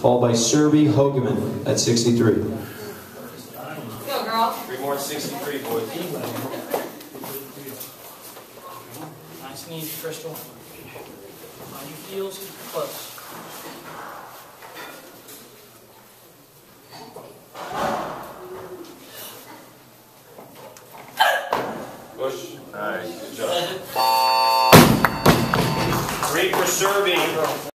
Followed by Serby Hogeman at 63. Go, girl. Three more 63, boys. Nice knees, Crystal. On your heels, close. Push. Nice, good job. Three for serving.